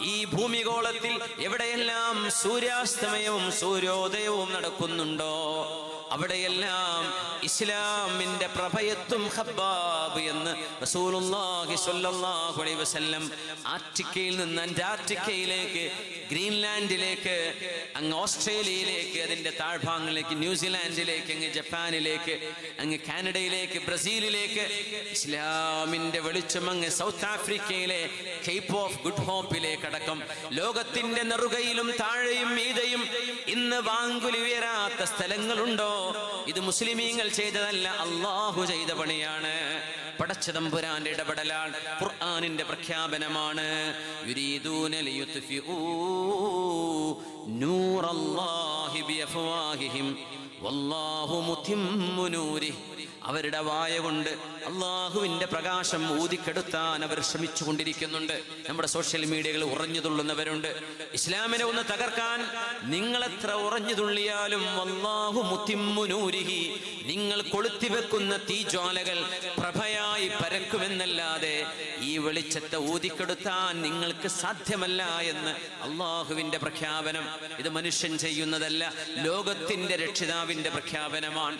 ഈ ഭൂമികോളത്തിൽ എവിടെയെല്ലാം സൂര്യാസ്തമയവും സൂര്യോദയവും നടക്കുന്നുണ്ടോ? അവിടെയെല്ലാം ഇസ്ലാമിന്റെ പ്രഭയത്തും ഹബ്ബാബ് എന്ന് റസൂലുള്ളാഹി സ്വല്ലല്ലാഹു അലൈഹി വസല്ലം ആർട്ടിക്കയിൽ നിന്ന് അന്റാർട്ടിക്കയിലേക്ക് ഗ്രീൻലാൻഡിലേക്ക് അങ്ങ് ഓസ്ട്രേലിയയിലേക്ക് അതിന്റെ താഴ്ഭാഗങ്ങളിലേക്ക് ന്യൂസിലാൻഡിലേക്ക് അങ്ങ് ജപ്പാനിലേക്ക് അങ്ങ് കാനഡയിലേക്ക് ബ്രസീലിലേക്ക് ഇസ്ലാമിന്റെ വെളിച്ചം അങ്ങ് സൗത്ത് ആഫ്രിക്കയിലെ കേപ്പ് ഓഫ് ഗുഡ് ഹോപ്പിലേക്ക് അടക്കം ലോകത്തിന്റെ നെറുകയിലും താഴെയും മീതയും ഇന്ന് വാങ്കുലി ഉയരാത്ത സ്ഥലങ്ങളുണ്ടോ? ഇത് മുസ്ലിമീങ്ങൾ ചെയ്തതല്ല അള്ളാഹു ചെയ്ത പണിയാണ്. പടച്ചതമ്പുരാന്റെ ഇടപെടലാണ് ഖുർആാനിന്റെ പ്രഖ്യാപനമാണ്. നൂറല്ലാഹി ബിഅഫ്വാഹിഹിം വല്ലാഹു മുതിമ്മു നൂരിഹി. അവരുടെ വായ കൊണ്ട് അള്ളാഹുവിന്റെ പ്രകാശം ഊതിക്കെടുത്താൻ അവർ ശ്രമിച്ചു കൊണ്ടിരിക്കുന്നുണ്ട് നമ്മുടെ സോഷ്യൽ മീഡിയകൾ ഉറഞ്ഞു തുള്ളുന്നവരുണ്ട്. ഇസ്ലാമിനെ ഒന്ന് തകർക്കാൻ നിങ്ങളെത്ര ഉറഞ്ഞു തുള്ളിയാലും അള്ളാഹു മുത്തിമ്മുനൂരിഹി നിങ്ങൾ കൊളുത്തി വെക്കുന്ന തീജ്വാലകൾ പ്രഭയായി പരക്കുമെന്നല്ലാതെ ഈ വെളിച്ചത്തെ ഊതിക്കെടുത്താൻ നിങ്ങൾക്ക് സാധ്യമല്ല എന്ന് അള്ളാഹുവിന്റെ പ്രഖ്യാപനം. ഇത് മനുഷ്യൻ ചെയ്യുന്നതല്ല ലോകത്തിന്റെ രക്ഷിതാവിന്റെ പ്രഖ്യാപനമാണ്.